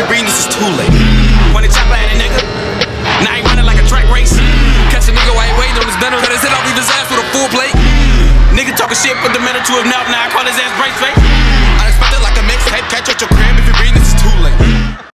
been reading this is too late. When the chopper at a nigga, now he running like a track race. Catch a nigga while he waiting on his dinner, let his head off, leave his ass with a full plate. Nigga talking shit, put the metal to his mouth, now I call his ass brace face.